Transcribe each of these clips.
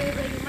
everybody,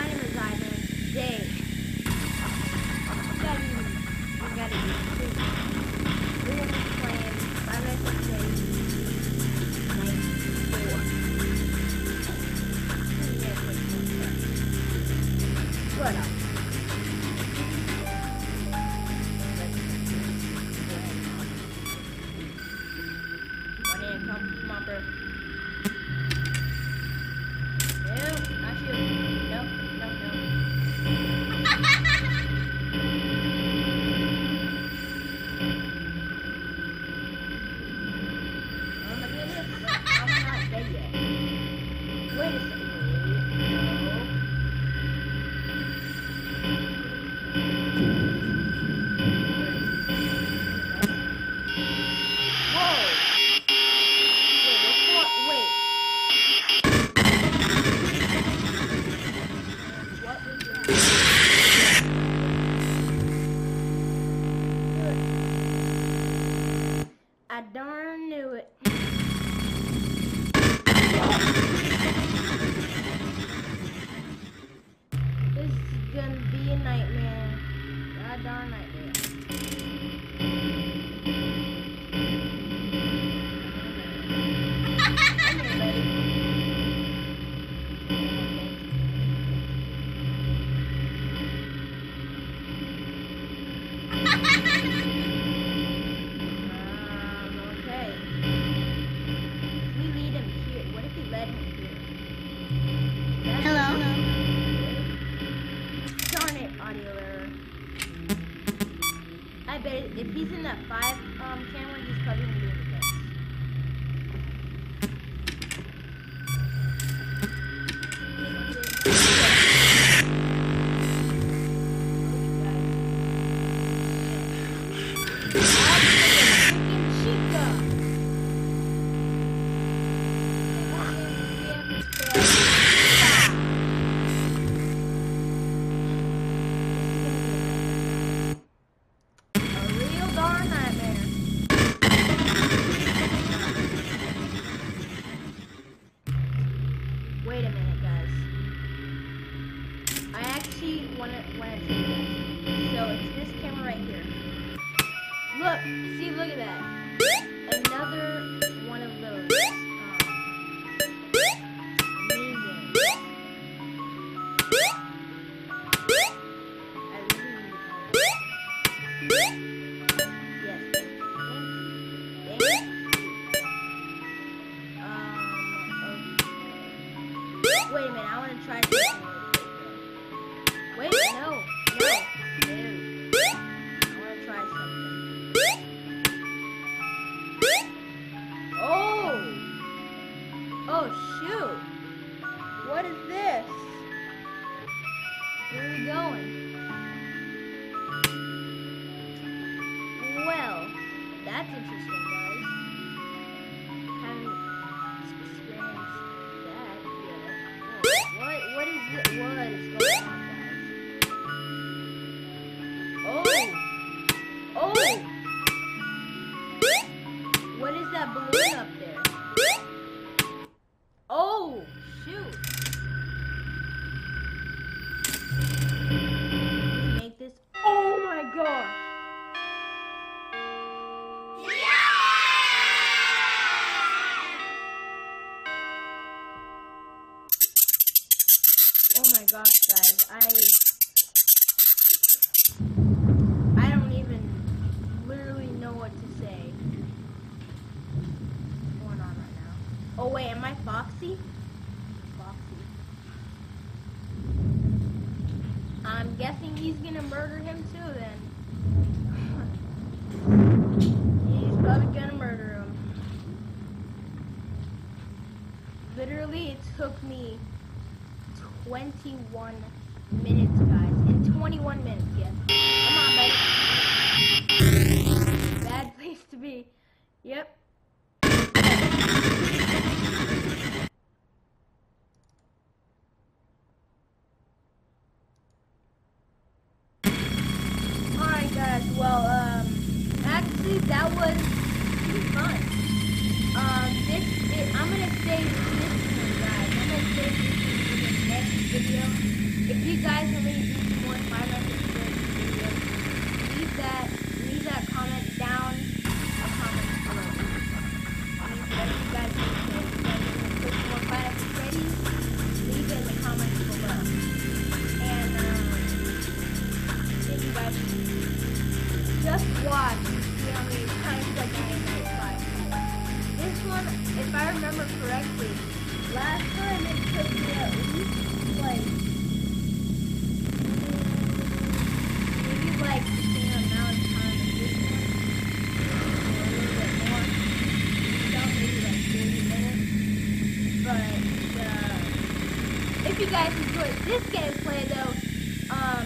I darn knew it. This is gonna be a nightmare. God darn nightmare. If he's in that five um camera, he's probably gonna be in the best. A I actually want to want to say this. So it's this camera right here. Look, see, look at that. Another one of those. Um. Um. Wait a minute. I want to try What is this? Where are we going? Well, that's interesting, guys. Haven't experienced that yet. Whoa, oh, What? What is it? What is going on, guys? Oh! Oh! What is that balloon up Oh my gosh, guys, I I don't even literally know what to say. What's going on right now? Oh wait, am I Foxy? Foxy. I'm guessing he's gonna murder him too then. he's probably gonna murder him. Literally, it took me 21 minutes, guys. In 21 minutes, yes. Come on, buddy. Bad place to be. Yep. Alright, guys. Well, um, actually, that was pretty fun. Um, this, it, I'm gonna save this one, guys. I'm gonna save this one for the next video. If you guys to do some more Five Nights at Freddy's videos, leave that leave that comment down a comment below. I mean, you guys. If you guys want to some more Five Nights at leave it in the comments below. And um, if you guys just watch see how many times I made five. This one, if I remember correctly, last time it took me at least like maybe like the same amount of time as this one, or a little bit more. Maybe like 30 minutes. But if you guys enjoyed this gameplay though, um,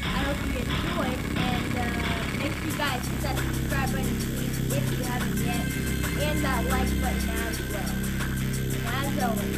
I hope you enjoyed, and uh, make sure you guys hit that subscribe button, if you haven't yet, and that like button as well. As always,